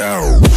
Go.